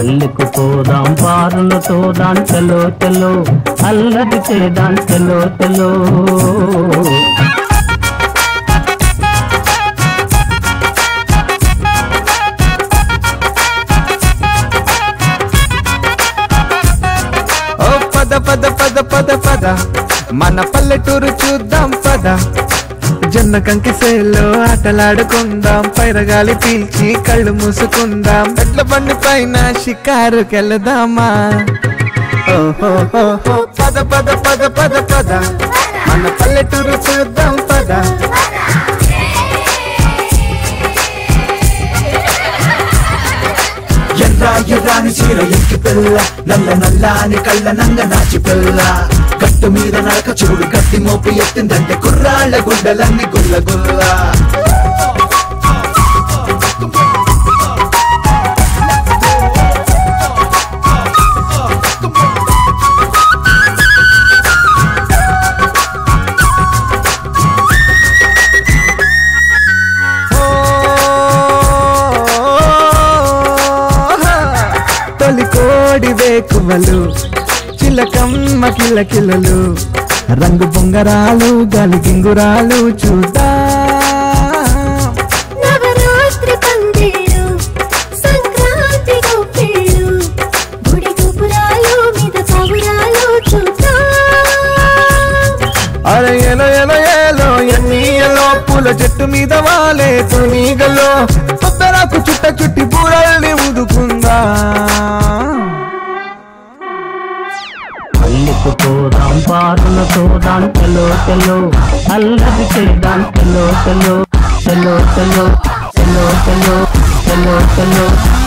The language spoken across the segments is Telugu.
పల్లెకు పోదాం పారులు దాన్ చలో చలో అల్లరి చేదాం చలో చలో పద పద పద పద పద. మన పల్లెటూరు చూద్దాం పద. జొన్న కంకిసేలో ఆటలాడుకుందాం. పైరగాలి పీల్చి కళ్ళు మూసుకుందాం. ఎట్ల బండి పైన షికారుకెళ్దామా? ఓహో పద పద పద పద పద. మన పల్లెటూరు చూద్దాం పద. ఎర్ర ఎర్రాని చీర ఎక్కి పిల్ల. నల్ల నల్లాని కళ్ళ నంగ నాచి పిల్ల. గట్టు మీద నడక చూడు కత్తి మోపు ఎత్తిందంటే కుర్రాళ్ళ గుడ్డలన్నీ గుల్ల గుల్ల. తొలి కోడి వేకువలు. చిలకమ్మ కిలకిలలు రంగు బొంగరాలు గాలి గింగురాలు చూద్దా. అరే ఎలో ఎలో ఎలో ఎన్ని ఎలో పూల చెట్టు మీద వాలే తునీగలో. కొత్తరాకు చుట్ట చుట్టి బూరల్ని ఉదుకుందా పోదాం పాటలు దాన్ చలో చలో. అల్లరి చేద్దాం చలో చలో. చలో చలో. చలో చలో. చలో చలో.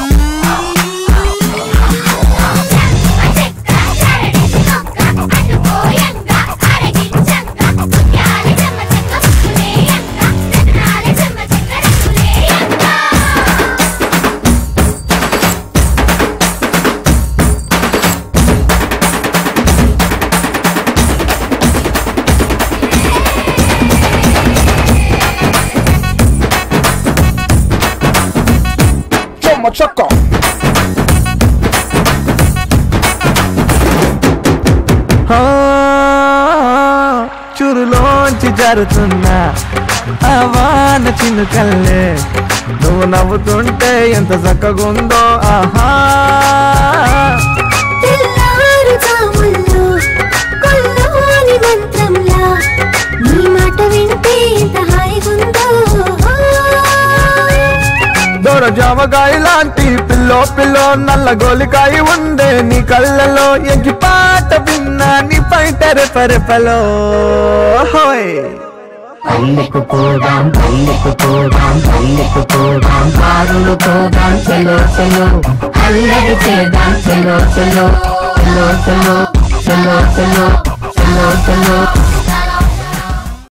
I'm చూరులోంచి chucker. అవాన చిన్న కల్లే నువ్వు నవ్వుతుంటే ఎంత చక్కగుందో ఆహా దొర జామకాయ లాంటి పిల్లో పిల్లో నల్ల గోలికాయ ఉందే నీ కళ్ళలో ఎంకి పాట విన్నా నీ పైట రెపరెపలో? హోయ్! పల్లెకు పోదాం పల్లెకు పోదాం పల్లెకు పోదాం బారులతో పోదాం చలో చలో. అల్లరి చేద్దాం చలో చలో చలో చలో చలో చలో చలో చలో.